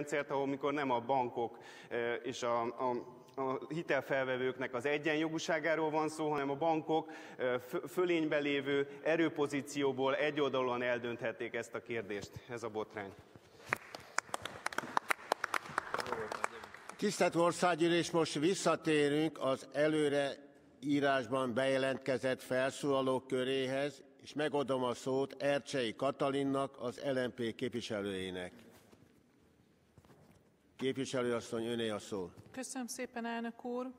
rendszert, ahol mikor nem a bankok és a, a a hitelfelvevőknek az egyenjogúságáról van szó, hanem a bankok fölénybe lévő erőpozícióból egyoldalúan eldönthették ezt a kérdést. Ez a botrány. Tisztelt Országgyűlés, most visszatérünk az előre írásban bejelentkezett felszólalók köréhez, és megadom a szót Ercsei Katalinnak, az LMP képviselőjének. Képviselőasszony, öné a szó. Köszönöm szépen, elnök úr. Uh,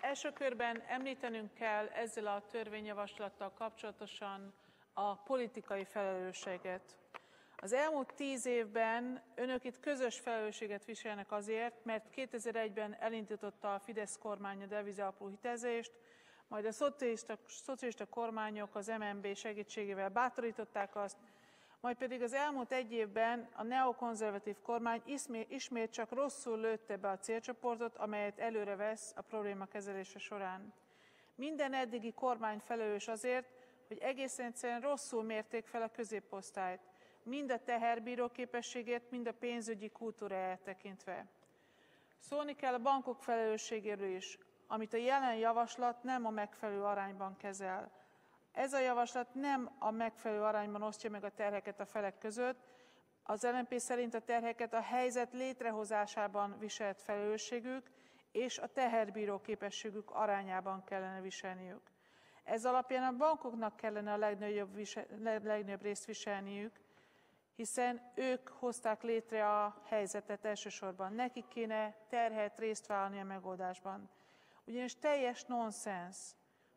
első körben említenünk kell ezzel a törvényjavaslattal kapcsolatosan a politikai felelősséget. Az elmúlt tíz évben önök itt közös felelősséget viselnek azért, mert 2001-ben elindította a Fidesz kormány a devizalapú hitelezést, majd a szocialista, szocialista kormányok az MNB segítségével bátorították azt, majd pedig az elmúlt egy évben a neokonzervatív kormány ismét csak rosszul lőtte be a célcsoportot, amelyet előre vesz a probléma kezelése során. Minden eddigi kormány felelős azért, hogy egészen egyszerűen rosszul mérték fel a középosztályt, mind a teherbíró képességét, mind a pénzügyi kultúráját tekintve. Szólni kell a bankok felelősségéről is, amit a jelen javaslat nem a megfelelő arányban kezel. Ez a javaslat nem a megfelelő arányban osztja meg a terheket a felek között, az LNP szerint a terheket a helyzet létrehozásában viselt felelősségük és a teherbíró képességük arányában kellene viselniük. Ez alapján a bankoknak kellene a legnagyobb, visel, legnagyobb részt viselniük, hiszen ők hozták létre a helyzetet elsősorban. Nekik kéne terhet részt vállalni a megoldásban. Ugyanis teljes nonsens,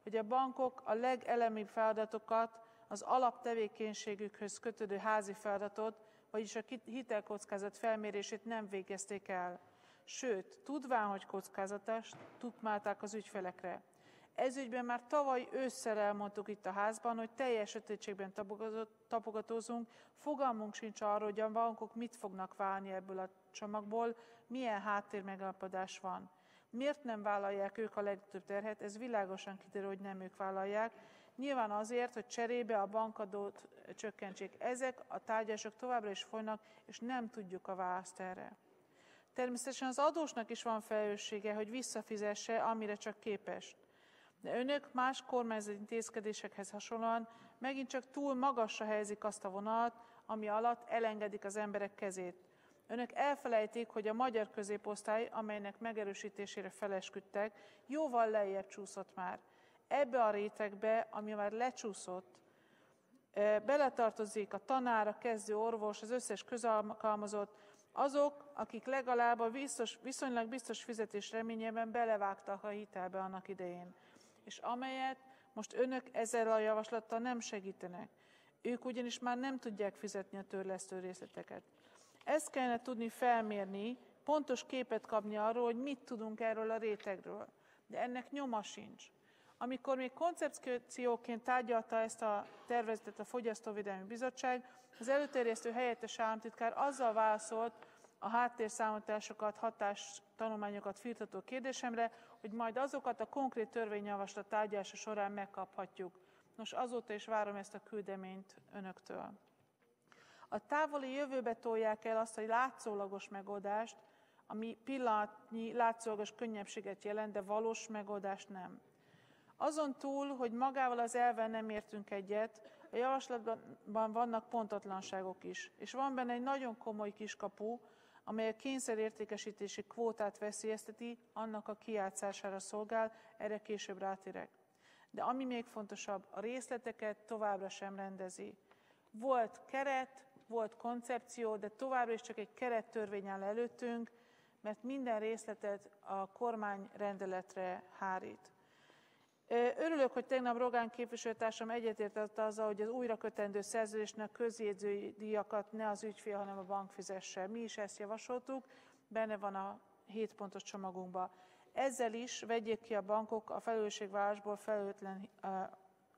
hogy a bankok a legelemibb feladatokat, az alaptevékenységükhöz kötődő házi feladatot, vagyis a hitelkockázat felmérését nem végezték el. Sőt, tudván, hogy kockázatos, tudmálták az ügyfelekre. Ezügyben már tavaly ősszel elmondtuk itt a házban, hogy teljes sötétségben tapogatózunk, fogalmunk sincs arról, hogy a bankok mit fognak válni ebből a csomagból, milyen háttérmegállapodás van. Miért nem vállalják ők a legtöbb terhet? Ez világosan kiderül, hogy nem ők vállalják. Nyilván azért, hogy cserébe a bankadót csökkentsék. Ezek a tárgyások továbbra is folynak, és nem tudjuk a választ erre. Természetesen az adósnak is van felelőssége, hogy visszafizesse, amire csak képes. De önök más kormányzati intézkedésekhez hasonlóan megint csak túl magasra helyezik azt a vonalat, ami alatt elengedik az emberek kezét. Önök elfelejtik, hogy a magyar középosztály, amelynek megerősítésére felesküdtek, jóval lejjebb csúszott már. Ebbe a rétegbe, ami már lecsúszott, beletartozik a tanár, a kezdő orvos, az összes közalkalmazott, azok, akik legalább a biztos, viszonylag biztos fizetés reményében belevágtak a hitelbe annak idején és amelyet most önök ezzel a javaslattal nem segítenek. Ők ugyanis már nem tudják fizetni a törlesztő részleteket. Ezt kellene tudni felmérni, pontos képet kapni arról, hogy mit tudunk erről a rétegről. De ennek nyoma sincs. Amikor még koncepcióként tárgyalta ezt a tervezetet a Fogyasztóvédelmi Bizottság, az előterjesztő helyettes államtitkár azzal válaszolt, a háttérszámításokat, hatás tanulmányokat firtató kérdésemre, hogy majd azokat a konkrét törvényjavaslat tárgyása során megkaphatjuk. Nos, azóta is várom ezt a küldeményt önöktől. A távoli jövőbe tolják el azt a látszólagos megoldást, ami pillanatnyi látszólagos könnyebbséget jelent, de valós megoldást nem. Azon túl, hogy magával az elven nem értünk egyet, a javaslatban vannak pontatlanságok is, és van benne egy nagyon komoly kiskapu, amely a kényszerértékesítési kvótát veszélyezteti, annak a kijátszására szolgál, erre később rátérek. De ami még fontosabb, a részleteket továbbra sem rendezi. Volt keret, volt koncepció, de továbbra is csak egy kerettörvény áll előttünk, mert minden részletet a kormány rendeletre hárít. Örülök, hogy tegnap Rogán képviselőtársam egyetértett azzal, hogy az újrakötendő szerződésnek közjegyződíjakat ne az ügyfél, hanem a bank fizesse. Mi is ezt javasoltuk, benne van a 7 pontos csomagunkban. Ezzel is vegyék ki a bankok a felelősségvállásból felelőtlen,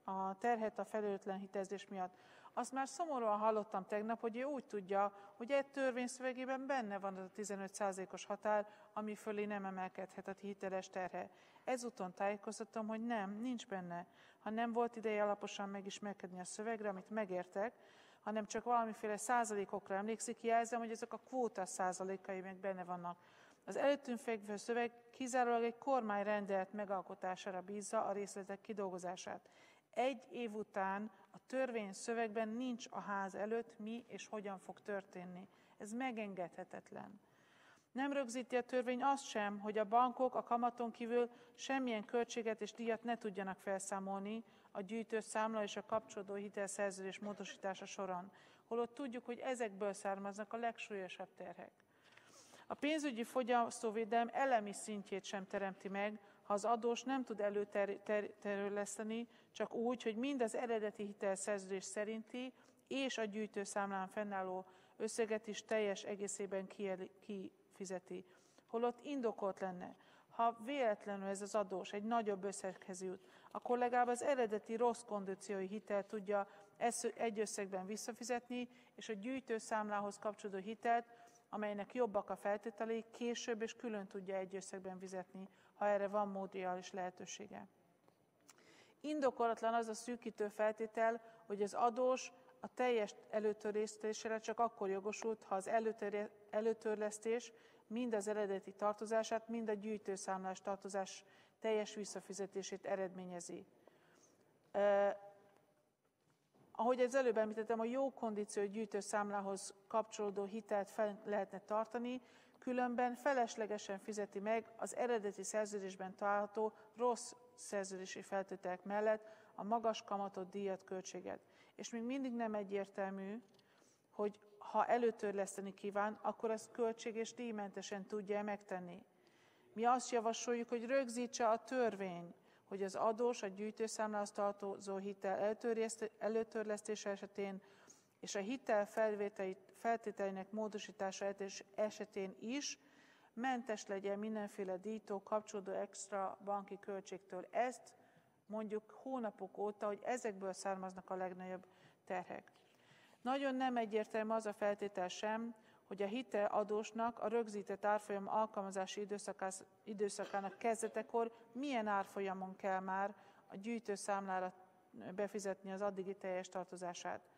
a terhet a felelőtlen hitezés miatt. Azt már szomorúan hallottam tegnap, hogy ő úgy tudja, hogy egy törvény szövegében benne van az a 15%-os határ, ami fölé nem emelkedhet a hiteles terhe. Ezúton tájékoztatom, hogy nem, nincs benne. Ha nem volt ideje alaposan megismerkedni a szövegre, amit megértek, hanem csak valamiféle százalékokra emlékszik, jelzem, hogy ezek a kvóta százalékai meg benne vannak. Az előttünk fekvő szöveg kizárólag egy kormány rendelet megalkotására bízza a részletek kidolgozását. Egy év után a törvény szövegben nincs a ház előtt mi és hogyan fog történni. Ez megengedhetetlen. Nem rögzíti a törvény azt sem, hogy a bankok a kamaton kívül semmilyen költséget és díjat ne tudjanak felszámolni a gyűjtőszámla és a kapcsolódó hitelszerződés módosítása során, holott tudjuk, hogy ezekből származnak a legsúlyosabb terhek. A pénzügyi fogyasztóvédelem elemi szintjét sem teremti meg, ha az adós nem tud előterüleszteni, csak úgy, hogy mind az eredeti hitelszerződés szerinti és a gyűjtőszámlán fennálló összeget is teljes egészében kifizeti. Holott indokolt lenne, ha véletlenül ez az adós egy nagyobb összeghez jut, akkor legalább az eredeti rossz kondíciói hitel tudja egy összegben visszafizetni, és a gyűjtőszámlához kapcsolódó hitelt, amelynek jobbak a feltételei, később és külön tudja egy összegben fizetni, ha erre van módja és lehetősége. Indokolatlan az a szűkítő feltétel, hogy az adós a teljes előtörlesztésre csak akkor jogosult, ha az előtörlesztés mind az eredeti tartozását, mind a gyűjtőszámlás tartozás teljes visszafizetését eredményezi. Eh, ahogy az előbb említettem, a jó kondíció gyűjtőszámlához kapcsolódó hitelt fel lehetne tartani, különben feleslegesen fizeti meg az eredeti szerződésben található rossz szerződési feltételek mellett a magas kamatot, díjat, költséget. És még mindig nem egyértelmű, hogy ha előtörleszteni kíván, akkor azt költség és díjmentesen tudja megtenni. Mi azt javasoljuk, hogy rögzítse a törvény, hogy az adós a gyűjtőszámlához tartozó hitel előtörlesztése esetén és a hitel feltételeinek módosítása esetén is mentes legyen mindenféle díjtó kapcsolódó extra banki költségtől. Ezt mondjuk hónapok óta, hogy ezekből származnak a legnagyobb terhek. Nagyon nem egyértelmű az a feltétel sem, hogy a hitel adósnak a rögzített árfolyam alkalmazási időszakának kezdetekor milyen árfolyamon kell már a gyűjtőszámlára befizetni az addigi teljes tartozását.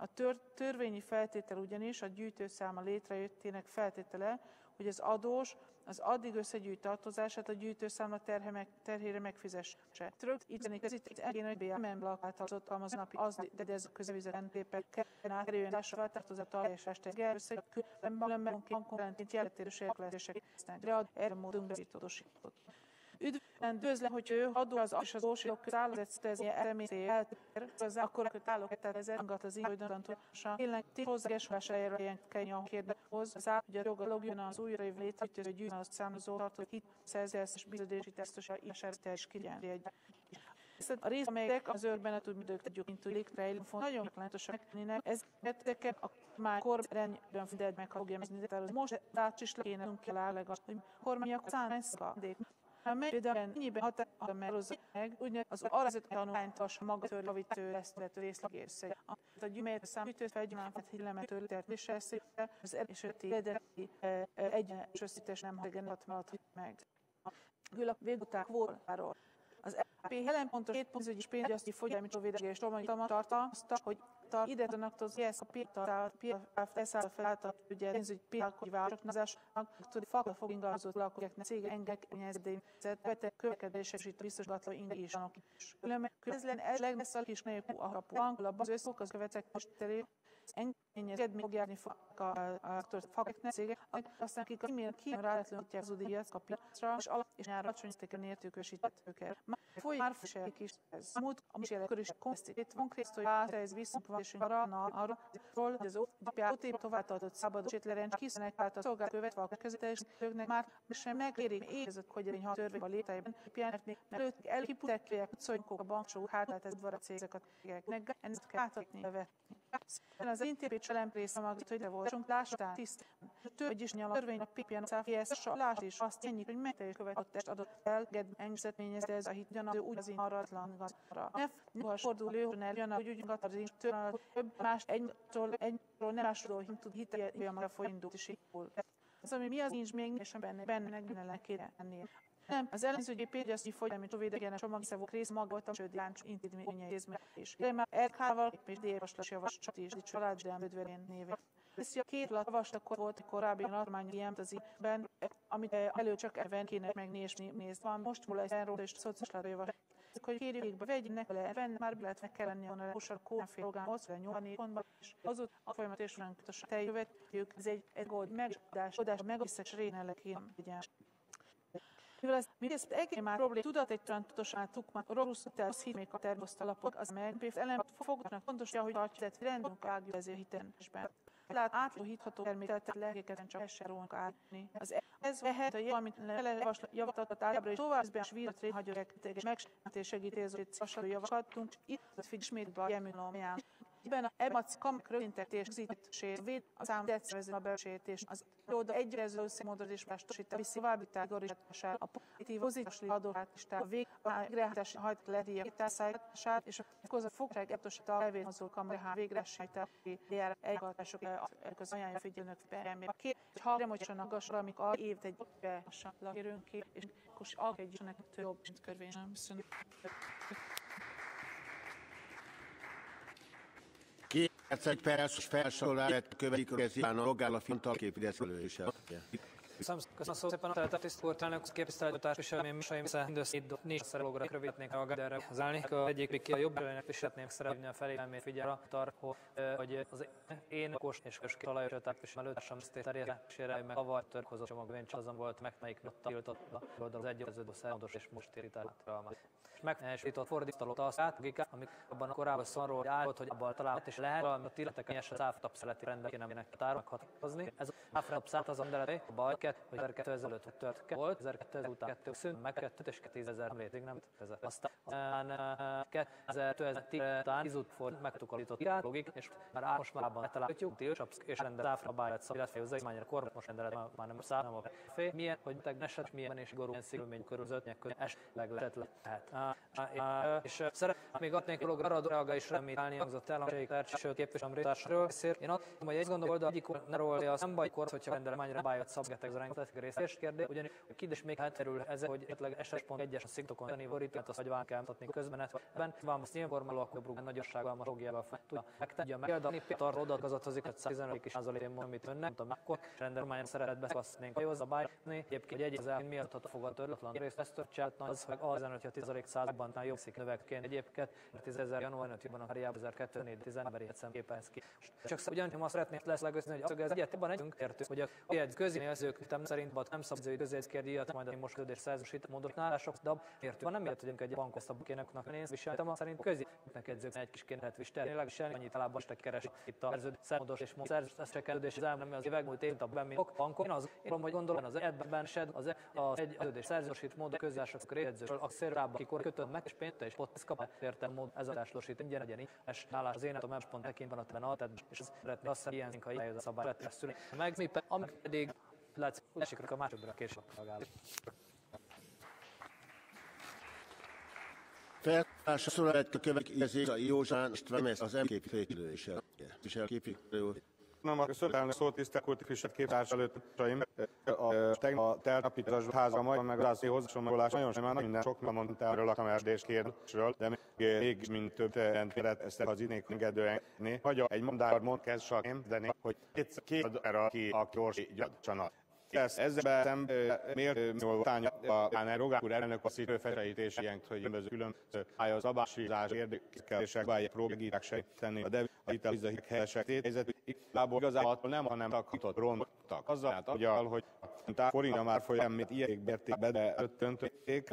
A tör, törvényi feltétel ugyanis a gyűjtőszáma létrejöttének feltétele, hogy az adós az addig összegyűjt tartozását a gyűjtőszámla terhe meg, terhére megfizesse. Trögt itt ez itt egy hogy BMM lakáltatott az napi az, de ez a közövizeten képek kellene átkerüljön a savat tartozat a teljes este összeg, különben konkurentint jelentős érkelések, de ad erre módon biztosított. Üdvözlöm, hogy ő adó az és az az egyszerűen elmészé eltér, az akkor a kötállók ezer angat az tudása. Tényleg ti hozzágesulása ilyen kell a kérde hoz, az át, hogy a jogalog jön az újra év létítő gyűjtő az számozó tartó hit szerzés és bizonyítási tesztus a iserte és kigyenti egy a rész, amelyek az őrben a tudjuk, tudjuk, mint tudjuk, rejlő font, nagyon fontosak megtennének. Ezeket a már kormányban fided meg fogja mezni, de most át is kéne kell állagast, hogy kormányok szánszak, ha megvédelmen ennyiben határozza meg, úgy az arra tanulmányt a maga törlavítő lesztető részlegészé. A gyümért számítőt felgyümánfet hillemető tertése az eredeti eredeti egyenes összítés nem hagygenat meg. Gül a végután kvóráról. Az EP jelen pontos két pénzügyi pénzügyi fogyalmi csóvédegés romai tartalmazta, hogy tart ide tartozik ez a például például felállt ugye pénzügyi például városnázásnak tud fakta fog ingadozott lakóknak cég engek nyelzdémzet vete következések is biztosgatló ingásanok is. Különben közlen ez lesz a kis nagyobb a bank, a az összok az követek teré engedmény fog járni a, a, fakeknek cégek, aztán akik a e-mail ki ráletlenítják az udíjat a piacra, és alap és nyára alacsony értékesített őket. Foly már fősek is ez. A múlt, a misélek körös konsztitét Kriszt, hogy átreiz visszunk van, és arra, arra, hogy az ópját épp továbbtartott szabad sétleren, kiszenek át a szolgált követ a közvetés, őknek már sem megérik érzett, hogy hat törvény a létejében, piánet még előtt elkiputekják, hogy a banksó hátát ez dvara cégeket, meg ennek kell átadni, vetni. Az intézmény cselem része maga, hogy de voltunk, lássál, tiszt. Több is nyal a törvény a pipján, a száféhez, a lásd is azt ennyi, hogy megteljes követ test adott el, ged engedményezte ez a hit gyanadó úgy az inharatlan gazra. Ne nyugas forduló, ne jön, hogy úgy gatar az több más egytől egyről nem másról tud hitelje, hogy a maga folyindult is épül. Az, ami mi az nincs még, és benne, benne, benne le kéne. Nem, az ellenzőgyi pénzügyi folyami csóvédegenes csomagszavuk rész maga volt a csődiláncs intézménye és már Erkával és délvaslas javaslat és család Dödverén néve. Ez a két lavastak volt korábbi tartományi ilyen az ben, amit elő csak even kéne megnézni, nézd van. Most múl ez erről és szociális javaslat hogy kérjük be vegynek le, venni, már be lehet meg kell lenni a húsar kófél ogán, hosszú nyolvani pontban, és azut a folyamat és folyamatosan teljövetjük, ez egy, egy gold megadás, odás, meg összes rénelek ilyen vigyás. Mivel ez mindezt egész már problém tudat egy tudatosan tukma, rossz utász hit a termoszt alapok, az meg, elem fognak fontos, hogy tartja, rendünk ágjú ezért hitenésben lát átlóhítható természet lelkéket csak eserónk átni. Az ez vehet a valamint javaslatot ábra és továbbra is vízat réhagyörek és megsentés segítézőt szasaró javaslatunk, itt ismét a jeműlomján. Ebben a kamik rövidítetés, zítését, véd a szám egyszerűen a belsét és az oda egyező összemódot és másosít a visszavábbítás gorítását, a pozitív pozitív adóát és a vég a végrehajtás hajt kitászállítását és a kozat fogság ebtosít a elvénhozó kamrehá végrességtel jár elgatások az ajánlja figyelnök be. A két, hogy ha remocsanak a amik a év egy be lakérünk ki, és akkor egy több körvény. Köszönöm. Két perc, perc felsorolását követik a Zilán a Rogál a Fintal képviselőse. Köszönöm, köszönöm szépen a teletett úr, elnök képviselőtárs és elmémisaim, mindössze négy szerelogra rövidnék a erre az állni. A egyik a jobb előnek is szeretnék szeretni a felé elmét figyel tar, hogy az én okos és kös talajra képviselőtársam ezt terjedésére meg a vagy törkozott csomag vencs azon volt meg, melyik ott tiltott az egyeződő szerondos és most irritálatra megfordított fordítalott azt át, amik abban a korábban szarról állott, hogy abban talált, és lehet valamit illetek enyes az áfrap szeleti rendben kéne mindenek tárnak határozni. Ez az áfrap szállt az rendelet, a baj, hogy 2000 ezelőtt tört volt, 2002 után kettő szűnt, meg kettőt és 2000 létig nem vezet. Aztán 2010 után izút ford megtukalított irát, logik, és már most már abban találjuk, tilcsapsz és rendet áfra báját szab, illetve az izmányra kormány most rendelet már nem száll, nem a fé. Milyen, hogy teg neset, milyen és gorú szigorúmény körülzöttnek, esetleg lehet és szeret még adnék dolog arra reagálni is remélni hangzott el a sőt képviselőm részéről. Én azt mondom, hogy egy gondolom, hogy egyik ne róla az nem baj, kor, hogyha rendelemányra bájat szabgetek az rengeteg részes kérdés, ugyanis is még elterül ez, hogy esetleg SS.1-es a szigtokon tenni borítani, azt vagy vám kell mutatni közben, ebben van most nyilvánvaló, akkor Bruggen nagyossággal ma fogjával tudja megtegye meg. Például arra oda gazatozik, hogy 15 is az én mondom, amit önnek, mondtam, akkor rendelemányon szeretett beszélni, hajózza bájni, egyébként egy az el, miatt a fogad törletlen részt, ezt tört az, hogy az 15 százban jobb szik növekként egyébként, mert 10 ezer január 5-ben a karriában 2014 emberi szem képez ki. Csak ugyanígy azt szeretnék lesz legőzni, hogy az egyetben együnk értünk, hogy a egy közénézők nem szerint bat nem szabad, hogy közézkérdíjat, majd én most ködés szerzősít mondok nálások, de értük, van nem ért, hogy egy bank ezt a kéneknek néz, viseltem, szerint közének edzők egy kis viselni, tényleg viselni, annyit talában este keres itt a szerződés, szerződés és szerződés, az elmondom, az évek múlt év a benni bankok. Én az, én hogy gondolom, az ebben sed, az, az egy szerződés szerződésít mód közások részedzőről, a szerrába, akikor kötöd meg, és pénzt és ott kap értem mód ez a társosít ingyen legyen és nálás az én a pont tekintve a tven és az szeretné azt ilyen a ez a szabály lett szülni. Meg mi amíg pedig látsz, esik a másokra később reagálni. Feltársa szólalt a következő a Józsán István az M képviselő is. Képviselő Köszönöm a köszöntelnek szót, tisztelt kultifiselt képviselőtársaim. A tegnap házra majd meg az hozzásolás nagyon sem minden sok mondta erről a kamersdés kérdésről, de még mint több rendfélet ezt az idénk engedően, hogy egy mondár mond kezd csak én, de hogy két, két erre ki a gyors gyatcsanak. Ez, ezzel szemben miért tánya a Áner Rogák úr elnök a szítőfejtés ilyen, hogy különböző külön az abásítás érdekelések, vagy próbálják segíteni a devitalizahik helyesek tétezet. Igazából igazából nem, hanem takított rontottak. Azzal, hát, hogy, hogy a forintja már folyamít ilyen be, de öttöntötték,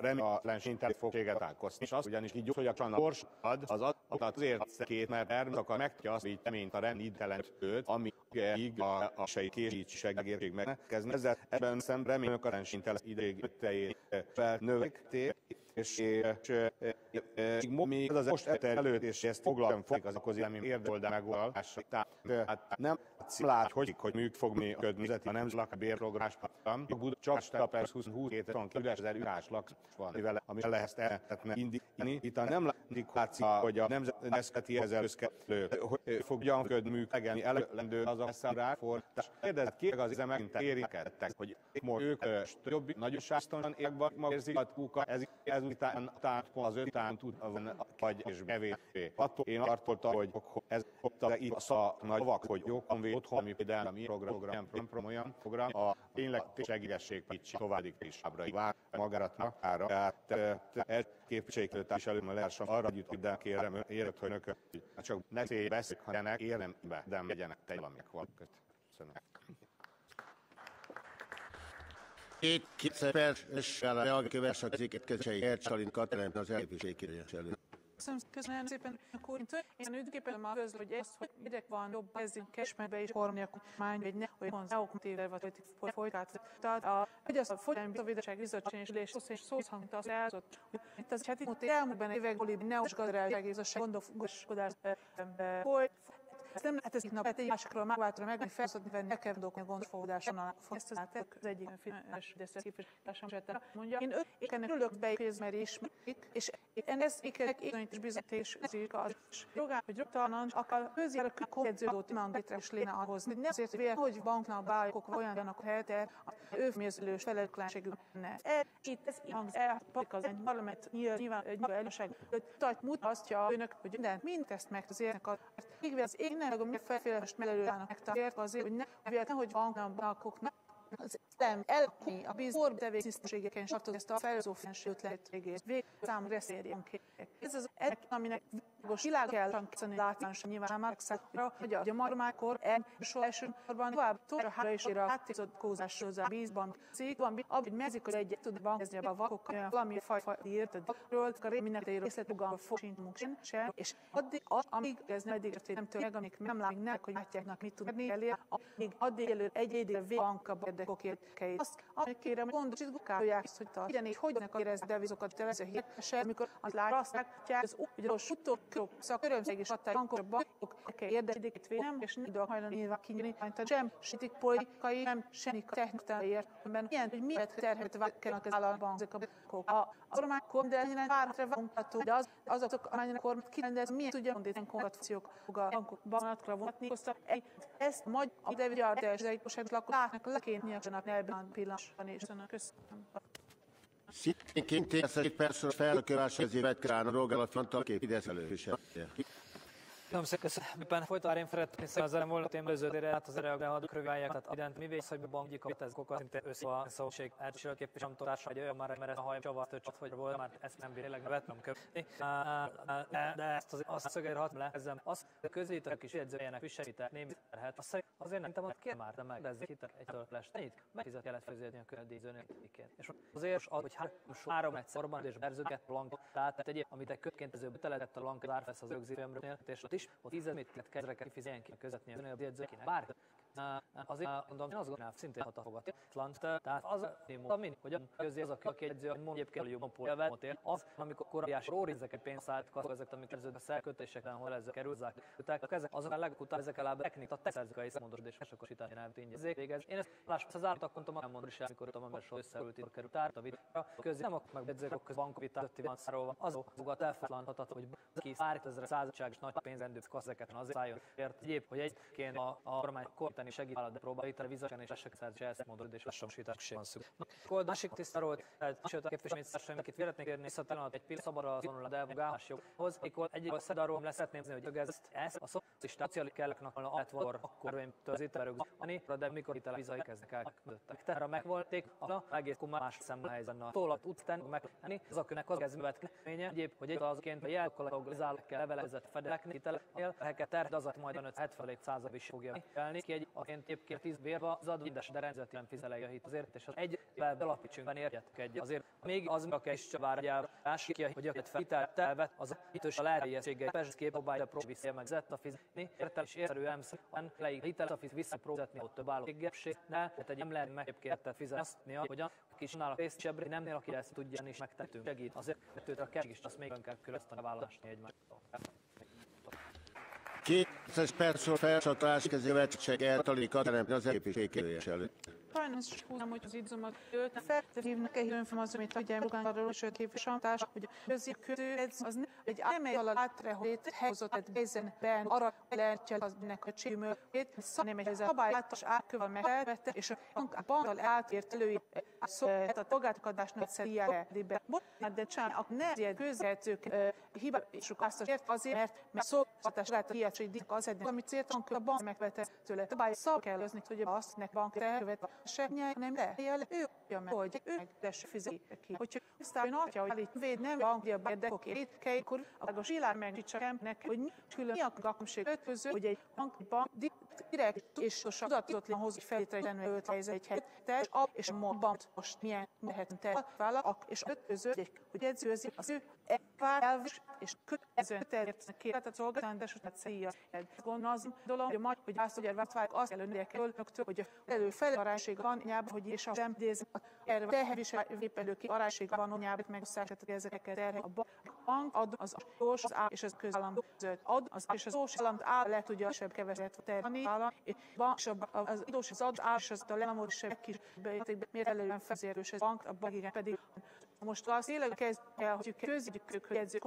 remélhetlen fogséget álkozni. És azt ugyanis így, hogy a csana kors ad, az adat azért két, mert erről akar megtudja azt, hogy mint a rendítelen őt, ami így a, a sej késíts segérség megkezdni. Ezzel ebben szemben remélem a rendsintel ideig fel felnövekték, és, és, még az most előtt, és ezt foglalom fog az érdeoldal megoldása. Tehát nem lát, hogy, hogy műk fog működni a nemzeti bérprogram, csak Budapest 20 22 ezer ürás lakás van, mivel ami lehet eltetni indítani. Itt a nem indikáció, hogy a nemzeti ezer összkelő, hogy fogja működni működni elendő az a számrá forrás. Kérdezett ki az megint érintettek, hogy most ők jobb, nagyon sásztonan években ma érzik a túka, ez, ez után, után az után tud, vagy és kevésbé. Attól én tartottam, hogy ez itt a szak nagy vak, hogy jó kanvé otthon, ami például a mi program, program, program, olyan program, a tényleg segítesség picsi további is ábra vár magára magára. Tehát ez képviselőtárs előbb lehessen arra együtt, hogy de kérem, érett, hogy önök csak ne szél beszél, hanem érem be, de legyenek te valamik valakat. Köszönöm. Két kétszer percre reagálni kövess az égetkezései Ercsalin Katalin az elképviselőkérés előtt. Köszönöm, köszönöm szépen, akkor én üdvképpen a közül, hogy ezt, hogy ideg van, jobb ezünk kesmerbe is korni a kormány, hogy ne, hogy van záokmatével vagy hogy folytát. Tehát a, hogy az a fogyány bizottság bizottság és szó és szó hangta az elzott, hogy itt az heti múlt elmúltban évekből ne os gazdaság és a gondoskodás folyt, ezt nem lehet ezt nap egy másikról megváltani meg, hogy felszodni venni, nekem dolgok gondosfogáson a ezt az az egyik filmes, de ezt képviselőtársam mondja. Én öt ékennek ülök be, ez már ismerik, és én ez ékenek bizatés, ez is az jogán, hogy rögtalan, akar közjárak konjegyződő timán létre is léne ahhoz, hogy nem azért, hogy hogy banknak bájkok olyanok helyette, ő mérzülős felelőtlenségük ne. E, itt ez hangz el, az egy parlament nyilván egy előség, hogy mutatja önök, hogy mindent, mind ezt meg az érnek, még az én nem, meg a felféles mellelőállnak megtartják azért, hogy ne véletlen, hogy vannak bankoknak, az nem elkni a bizor tevékenységeken sartoz ezt a felhozó fensőt lehetőségét. Vég számú reszérjen Ez az egy, aminek világos világ kell látványos nyilván már számára, hogy a marmákor egy so elsősorban tovább tovább és a hátízott kózáshoz a vízban. Cégban, abban mezik, hogy egyet tud bankezni a vakokkal, valami fajta írtadról, a minden részletugam fosint munksin sem, és addig, amíg ez nem eddig nem történik, amíg nem látják, hogy látják, mit tudni elé, amíg addig elő egy egy banka érdekok érdekeit. Azt, amit kérem, gondosít gukálják, hogy ta, ugyanígy, hogy nek a érez devizokat tevező hír, mikor az lár azt látják, az úgy, hogy utók szakörömség és adták bankok, bankok érdekét vénem, és nem idők hajlandó nyilván kinyitni, mint sem sitik politikai, nem semmi technikáért, mert ilyen, hogy miért terhet vágjanak az államban ezek a bankok. A kormány kormányra várhatra vanható, de az, azok, amelynek kormány kirendez, miért tudja mondani konvertációk a bankok bankra vonatni, ezt majd a devigyar, de ez egy lakó látnak lekéntni a ebben a pillanatban, és köszönöm. Szintén kintén egy percre felkövás az évet Krán Rogel a Fiantal kép Fidesz Nem szépen folytatni én szeretném az én előzőtére, hát az erre hadok röválják, tehát ident mi vész, hogy bankgyik a ez kokat, szinte össze a szóség első képviselőm társa, egy olyan már, mert ez a hajam csavart, csak hogy volt, már ezt nem bírélek nevetnem követni. De ezt az, azt szögére hat le, ezzel azt a közvételek is jegyzőjenek viselítek, némi terhet. Azt azért nem tudom, kér már, de meg, de ez itt egy törlest. Ennyit, megfizet kellett fizetni a könyvdíjzőnél. És azért, hogy három egy szorban és berzőket lankot, tehát egyéb, amit egy kötkéntező beteletett a lank az az rögzítőmről, és ott is, ott 10 mit kezdreket kifizetni ki közvetni a jegyzőkinek. Bár azért mondom, én azt gondolom, szintén hat a fogatlan, tehát az én mondom, hogy a közé az, aki hogy mondja, egyébként a jobban polja az, amikor korábbiás rórizeket pénzállt, ezek, amik szerződő szerkötésekben, hol ezek kerülzák, uták, ezek azok a legután ezek a technika, te szerzik a mondod, és akkor sitálni nem tényezzék. Végez. Én ezt lássam, az állat akkor tudom, mondom is, amikor tudom, mert soha összeült itt került árt a vita, közé nem meg jegyzők, akkor bankvita, van száról azok, azokat elfogadhatat, hogy ki pár ezer századság és nagy pénzendők kasszeket azért szálljon. Ért egyéb, hogy egyébként a, a kormány kortani segít a próbál itt a vizacsán és esek szerzés ezt mondod, és lassan sítás van szükség. Akkor másik tisztáról, sőt a képviselőt akit szeretnék érni, vissza talán egy pillanat szabadra azonnal a delvogálás joghoz, mikor egyik szedaról leszeretném hogy ez, ezt a szociális kelleknek a átvalor, akkor én az itt rögzíteni, de mikor itt a vizai kezdek el mögöttek. Tehát megvolték, a egész kumár más szemmel helyzetben a tollat után megtenni, az akinek az kezdővet keménye, egyéb, hogy egy azként a az kell levelezett fedeleknek, hiteleknél, heket terhed azat majd a 70 százalék fogja elni, ki egy aként egyébként 10 bérva az adó mindes, de rendszeti nem fizele a hit azért, és az egy benne érjetek egy. Azért még az meg a kis csavárgyárás, ki, hogy a hitelt elvet, az hitős a lehetősége, persze kép a bájra prób vissza meg zett a fizetni, értel és értelő emszben leig hitelt a fiz visszaprózetni ott több álló égepség, ne, tehát egy nem lehet meg egyébként fizetni, hogy a kis nálak részesebbre nem aki ezt tudja is megtettünk. Segít azért, őt a kevés is azt még ön kell különbözteni a választani egymást. Kétszeres percről felcsatolás kezévetség eltalik a teremtni az építségkérdés előtt. Sajnos húzom, hogy az időmet őt felhívnak egy önfamaz, amit ugye magáról is őt képviseltás, hogy közi kötő, az egy emely alatt átrehojt, helyhozott egy bézenben, arra lehetja az nek a csimőjét, hanem egy ez a szabályátos átkövel megvette, és a bankkal átért elő, szó, a tagátokadásnak szerűjára libe. Bocsánat, de csán, a ne ilyen közvetők hiba, és azt ért azért, mert mert szolgáltatás lehet hihetsédik az eddig, amit céltan a bank megvette tőle. Szabály szab kell lözni, hogy azt nek bank tehet, se nyelj, nem le, jel, ő ja meg, hogy ő meg de se fizeti ki. Hogyha aztán atya, hogy itt véd nem bankja be, de oké, itt kell, akkor a zsilár meg csak embernek, hogy külön mi a gakomség ötvöző, hogy egy bank, bank, direkt és a tudatotlan hoz feltétlenül öt helyzet egy helyet, te és a mobant most milyen mehetünk te vállak, és ötvöző, hogy edzőzi az ő elvis és kötelezően terjednek ki, tehát orgándes, hogy célja. Gondolom hogy majd, hogy azt ugye vált azt előnye kell hogy előfele aránység van, nyába, hogy és a zsempdéz, erre tehervisel vépelő ki aránység van, nyába, meg összeállított ezeket erre a bank ad az gyors, az és az közállam között ad, az és az gyors állam áll le tudja sebb keveset terni, és az idós az ad, áll, és az a lemamot sebb kis beértékben, miért elően felzérős ez bank, a bagigen pedig most az tényleg kezd el, hogy közügyük, hogy edző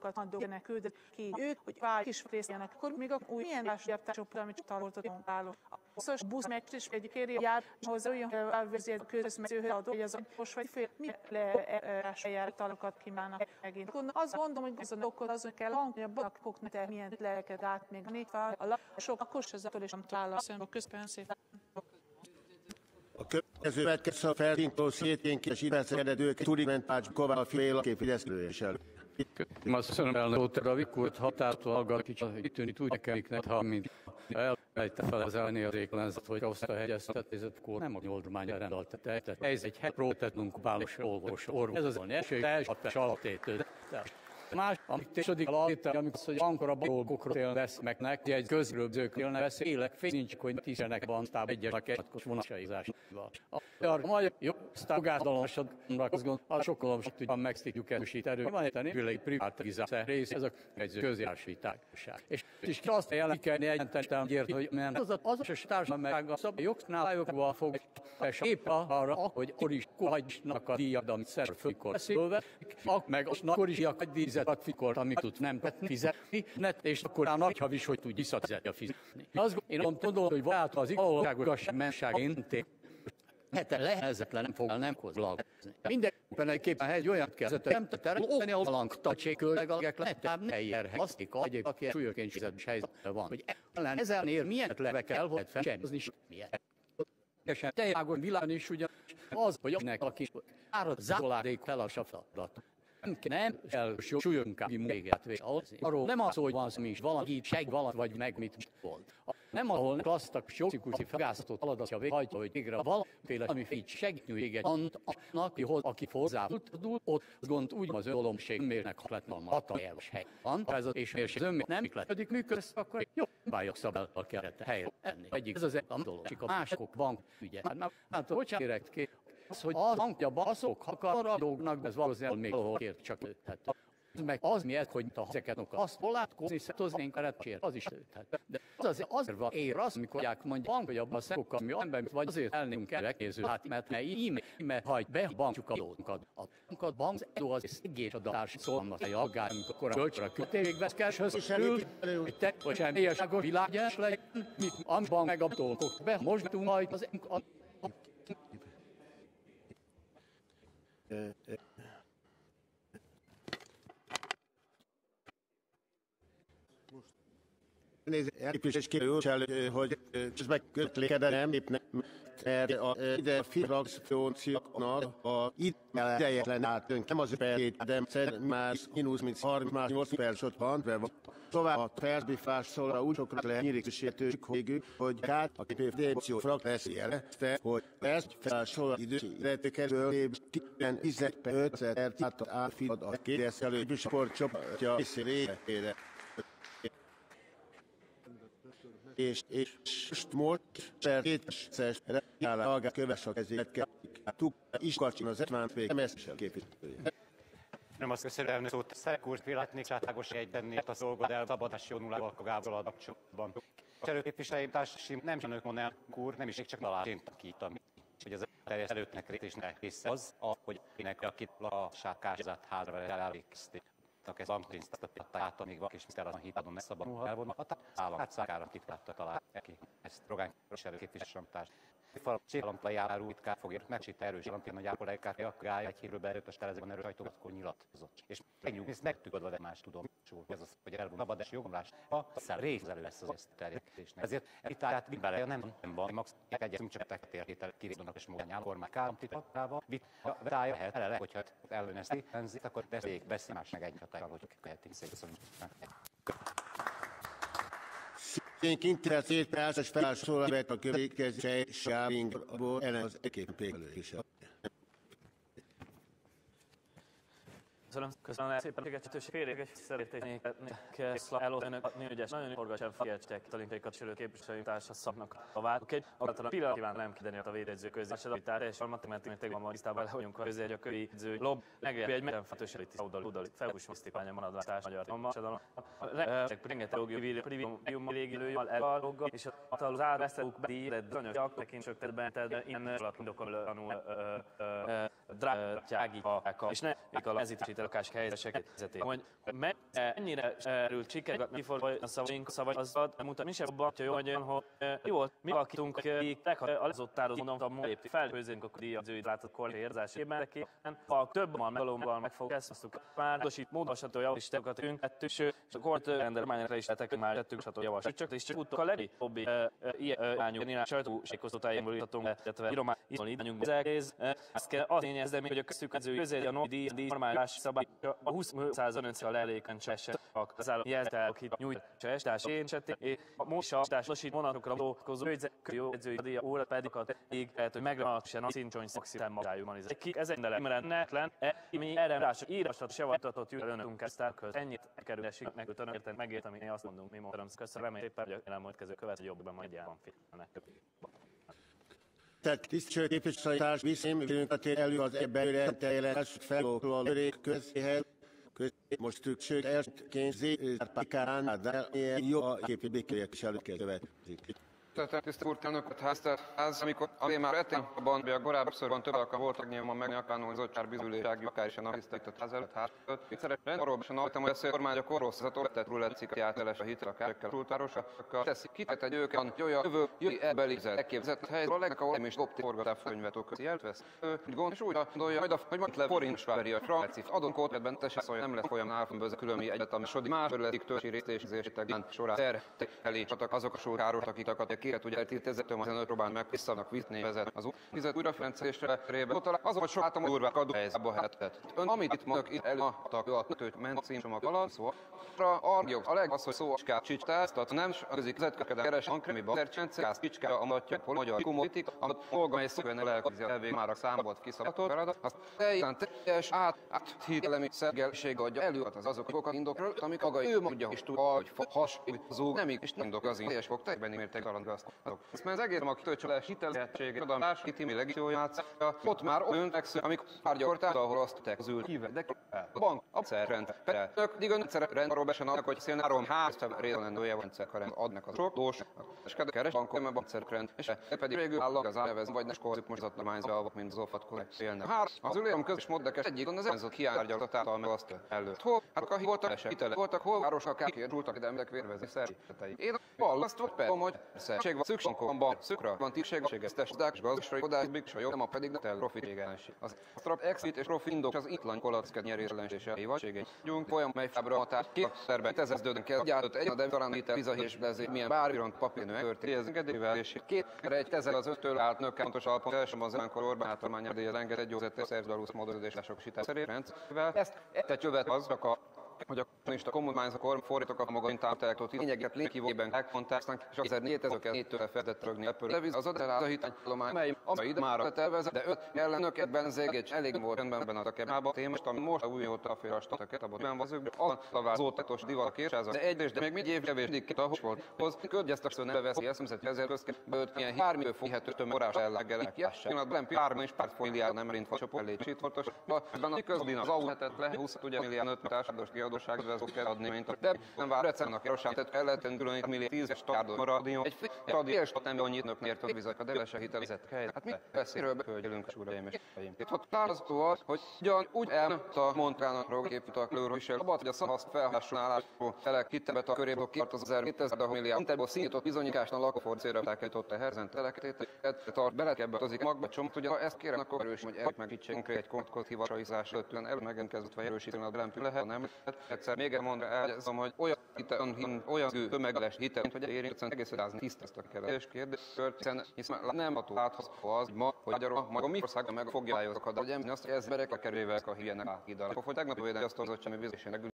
adnak küldeni ki ők, hogy vár kis részjenek, akkor még a új ilyen másgyártások, amit tartottunk álló. A szos busz meg is egy kéri jár, hozzá olyan elvezért közmezőhöz adó, hogy az most vagy fél, mi le eljár talokat kívánnak megint. Azt mondom, hogy dokor azon kell hangni, a bakoknak te milyen lelket át még négy vár, a sok akkor se zatól és nem talál a. Köszönöm szépen. A következő vetkező a feltintó szétjénkés ideszedők Turimentács Ková a fél képviselősel. Köszönöm elnök úr, a vikurt határtól hallgat kicsit kitűnik úgy nekemiknek, ha mint elejte fel az elnézéklenzet, hogy azt a hegyeztetését, akkor nem a nyoldomány rendelte tehát ez egy het prótetnunk bálos olvos orvos. Ez az a első, első alaptétő. Más, amit második alaptétel, amikor az, hogy amikor a dolgokról vesznek meg, egy közröbzők élnek, vesz élek, fény nincs, hogy tisztenek van, táb egyes a kettős vonatsaizásával. A jó, sztágásdalomsodnak azt gondolom, a sokkal hogy tudja megszítjuk erősít erő. Van egy nélkül egy privátizálás rész, ez a egy közjárási társaság. És, és azt jelenti kell egyentetem gyért, hogy mert az az a társadalom meg a szabályoknál fog, és épp arra, hogy akkor is kohagynak a díjad, amit szer fölkor beszélve, meg akkor is a díjat fikor, amit nem fizetni, net, és akkor a nagy havis, hogy tud visszafizetni a fizetni. Az, én tudom, hogy vált az igazságosság menságén, Hát lehetetlen nem fog nem kozlag. Mindenképpen egy olyan kezdet, nem tettem, óvani a langtacsékől, legalább lehet, ne érhe. Azt egyéb, aki súlyokén fizetős helyzetben van, hogy ellen ezernél milyen leve kell, hogy fenn, is milyen. Teljesen világon is ugyan az, hogy akinek a kis árad zárolárék fel a safadat nem kell súlyunk munkát végezni. Arról nem az, hogy van is valaki seg valat vagy meg mit volt. Nem ahol klassztak sokikusi felgáztatott aladatja véghajtja, hogy végre valamiféle, ami így segítőjéget annak, aki hozzáfordul, ott gond úgy az önolomség mérnek hatletlan hatalmas hely. Van, ez az és mérség önmér nem működik, működik, akkor jó, bájok szabál a kellett helyre enni. Egyik ez az egy dolog, a mások bank ügye. Hát, hát, bocsánat, kérek, az, hogy a bankja baszok, akar dolgnak, ez valószínűleg még valahol csak őt. meg az miért, hogy a ezeket azt látkozni, szetozni keretcsért, az is őt. De az az azért van ér az, mikor mondják, mondja, bank, hogy abban a szekok, ami ember, vagy azért elnénk el néző, hát mert ne így, mert hagy be bankjuk a dolgokat. A bankat bank, az az szegés adatás szólnak, hogy aggálunk, akkor a kölcsön a kötélveszkeshöz ül, hogy te, hogy sem éjjelságos világyás legyen, mit, a bank meg a dolgok. Be, most majd az Elképzelés képviselő, hogy ez megkötlékedem, mert a ide frakciócióknak a idejelen átönk, nem az percét, de már mínusz, mint 38 percot van, Tovább a felbifás szólra úgy sokra lehet nyílik kísértősük, hogy, hogy Kát, a képviselő frak lesz jelezte, hogy ez felsorol idősítetőkerül 15 percet át átfid a kérdezzelő sportcsoportja részére és, és most szertétses reagál köves a kezét kell. Tuk Iskarcsin az Etmán Fék MSZ képviselője. Nem azt köszönöm, szót. Szerek úr, pillanatnék sátágos egyben a szolgod el szabadási vonulával a Gábor a kapcsolatban. Előképviselőim társasim nem csak önök el, úr, nem is csak alásként kiítam. Hogy az terjesz előttnek résznek része az, hogy ének, akit a sákását házra elvégezték ez a pénzt a át, amíg van, és Mr. a hitadon ne szabadul elvonva, a állam átszákára kitlátta talál, neki ezt Rogán képviselőtárs. Csélamplai járó ritkán fogja megsíte erős alampia nagy ápolájkát, a gája egy hírről beerőt a stelezőben erős ajtóbatkor nyilatkozott. És megnyug, ezt megtudod, hogy más tudom, ez az, hogy elvon szabadás jogomlás, a szár részelő lesz az ezt terjedésnek. Ezért itt mind bele nem nem van, max egyezünk csak tekértétel kirézdonak és módján kormány kámtitával, vit, vetája lehet, ele, hogyha ellenezti, akkor beszéljék, beszél más meg egy hatályal, hogy kehetünk szép, köszönjük. Én kintet két perces felszólalás a következő sáringból ellen az eképépelőséssel. Köszönöm, köszönöm szépen, hogy lehetőség férjék, és szeretnék elott önök nagyon ügyes, nagyon forgasan figyeltek a linkékat sérő képviselői társa szaknak a vád. Oké, a pillanat kíván nem kideni a védegyző közé, és a vitár, és a matematikailag van tisztában, hogy vagyunk a közé, hogy a könyvző lob, legjobb egy megyen fontos előtti oldal, oldal, felhús misztipánya maradvátás magyar ma, csadalom. Rengeteg jogi privilégium régilő, a logga, és az árvesztelők díjred, anyag, tekint tetben, tehát ilyen alapindokon tanul drágági és ne a lakás helyzeteket. Hogy me, ennyire erült sikerült for a szavaink szavai az ad, mutat mi sem hogy jó, hogy jó volt, mi alakítunk, akik leghatározottáról mondom, hogy lépti fel, közénk a díjazői látott kor érzésében, a több mal megalommal meg fog ezt már módosít módosító javaslatokat ünkettük, és a kort rendelmányokra is lettek már tettük sató javaslatot, és csak utóbb a legjobbi ilyen irányú irányú sajtósékoztatájéból írhatunk, illetve íromány irányunk az egész. Ezt kell az lényezni, hogy a közszűkező közé a normálás szabály a 20%-a leléken csesek az állam jeltel, akit nyújt csestás én csetté, és a mosatás lassít vonatokra dolgozó jó edzői díja óra pedig a ég, tehát hogy meglehetősen a szincsony szakszítem magájú van. Ki ezen de imrenetlen, e, mi erre rások írásat se javattatott jut önökünk ezt elköz. Ennyit kerül esik, meg utána érted, megért, ami azt mondunk, mi mondom, köszönöm, szépen, hogy a majd kező követ, hogy jobban majd járvan figyelnek. Tehát tisztviselő képviselőtárs a tér elő az ebben teljes felgókló közéhez, most sőt elsőként Zépárpákán, de jó a képi békélyeviselőt következik. Tisztelt tisztelt úr, elnök ház, ház, amikor azért már hogy a korábbi szorban több alkalom voltak nyilván meg a kanonizottság bizonyossági akár is a tisztelt ház előtt ház előtt. Szeretném arról is hallottam, hogy a kormány a kormányzatot tett ruletcik átteles a hitel a kárekkel túltárosakkal. Teszi kitett őket, hogy olyan jövő jöjj ebbeli elképzett helyzetről, a legnek ahol nem is opti forgatákönyvet a közi elvesz. Úgy gond, és úgy gondolja, majd a, hogy majd le forint svári a francif adon kódben tesse szólja, nem lesz olyan álfönböze különmi egyet, ami sodi más örletik törsi részésítésétek során ter elé csatak azok a súlykáros, akik a kéret ugye 2015 próbál meg visszanak vitni vezet az fizet újrafinanszírozásra rébe. Ott azon, hogy sok látom durvák adó helyzetbe helyzetet. Ön, amit itt mondok, itt előadtak a kötőt ment címcsomag alatt, szó, argyok, a leg az, hogy szó a csicstát, tehát nem közik vezetkökedem keres ankremi bazercsence, az csicska amatja, magyar politik, amit olga és szöven elkezdi elvég már a számot kiszabadott feladat, azt teljesen teljes át, át hitelemi szergelség adja elő az azokat indokról, amik maga ő mondja, és tud, hogy has, zúg, nem és nem indok az teljes fog tekben mérték garantgaszt. Ezt már az egész a kitölcsölés hitelhettség, a másik timi legitimációját, ott már ön megsző, amikor már gyakorlatilag, ahol azt tettek az ül híve, de a bank, a szerrend, perek, digön rend arról besenak, hogy szénárom három részen lendője van cerkaren adnak az sok dós, és keres bankok, mert bank és e pedig végül állag az állevez, vagy ne skorzik most az kormányzva, mint az ofat kollekciélnek. Hár, az ülőm közös módekes egyik, az enzot hiánygyaltat által meg azt előtt. Hol, hát a voltak ese hitele, voltak, hol városok kikérültek, de emberek vérvezi szervezetei. Én vallasztott pe, hogy szükség van, szükség van, szükra van és odáig, és a jó, nem a pedig nem profit. Az strap exit és profit indok, az itt lany kolackat nyeréslensése, vagy egy gyunk, folyam, mely fábra határ, két szerben, tezeszdődön kell, gyártott egy, de itt bizahés, ezért milyen bármilyen papírnő engedélyvel, és két, egy kezel az öttől állt nök, fontos alapon, elsősorban az önkor Orbán általmány, de enged egy józette szerzdalusz módosítások sitás szerint. Ezt, ezt jövet az, a hogy a kommunista kormányzat kormányfordítok a maga intámtelektot lényeget lénykívóban megfontáznak, és az 4000-nétől feltett rögni a pörő. Az adat a hitányállomány, mely amely ide már tervezett, de öt ellenök benzégét elég volt rendben a kemába. Témast, ami most a új óta félrastatok, abban ben vazuk, a szavazótatos divat kés, ez az egy, de még még év kevés két ahhoz volt. Hoz ködjeztek szó neve veszi eszemzet ezer közként, bőt ilyen hármi fújhető tömörás ellengelek. Jássák. A nem párban is pár filiál nem rint vagy csoport elég csitortos. Ban a közbin az auhetet le 20 ugye milliárd 5 társadalmas kiadóság vezet kell adni, mint a de nem vár recennak erősen, tehát el lehet külön millió 10 stardot maradni. Egy radi és nem annyit nök nyert bizony a devese hitelezett hely. Hát mi beszélről bekölgyelünk a uraim és uraim. Itt ott látható az, hogy ugyan úgy elment a Montrának rogépült a klőről is, abban, hogy a szavaszt felhasonlálásból felek hitebet a köréből kart az 2000 milliárd. Interból színított bizonyításna a lakóforcéra felkeltott a herzen telekét, tart belekebbe az magba csomag, ugye ezt kérem, akkor erős, hogy el megítsénk egy kontkot hivatalizás előtt el megengedett vagy erősíteni a belempű lehet, nem egyszer még mondja el, hogy olyan hitel, olyan tömeges hitel, mint hogy érint egész rázni tisztáztak kell. És kérdéskört, hiszen, hiszen nem a látható az, hogy ma, hogy Magyarország, maga mi országban meg fogja azokat, hogy azt, hogy ez emberek a kerülével a hülyenek át ide. Akkor tegnap védeni azt az, hogy semmi bizonyos